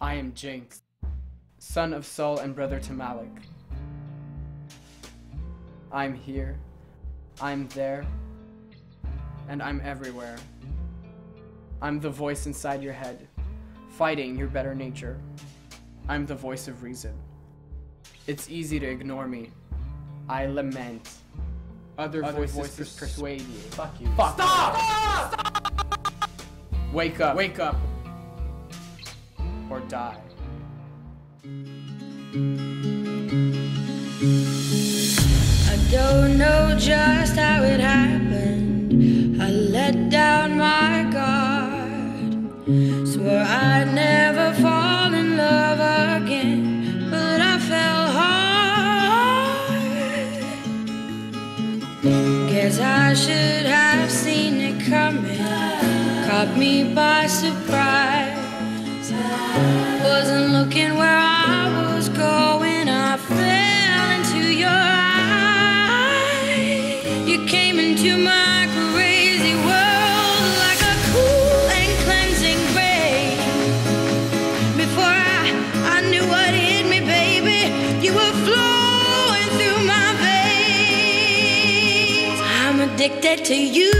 I am Jinx, son of Saul and brother to Malik. I'm here, I'm there, and I'm everywhere. I'm the voice inside your head, fighting your better nature. I'm the voice of reason. It's easy to ignore me. I lament. Other, Other voices, voices persuade you. Fuck you. Fuck. Stop! Wake up. Wake up. Or die. I don't know just how it happened. I let down my guard. Swore I'd never fall in love again, but I fell hard. Guess I should have seen it coming. Caught me by surprise. Wasn't looking where I was going. I fell into your eyes. You came into my crazy world like a cool and cleansing rain. Before I, I knew what hit me, baby, you were flowing through my veins. I'm addicted to you.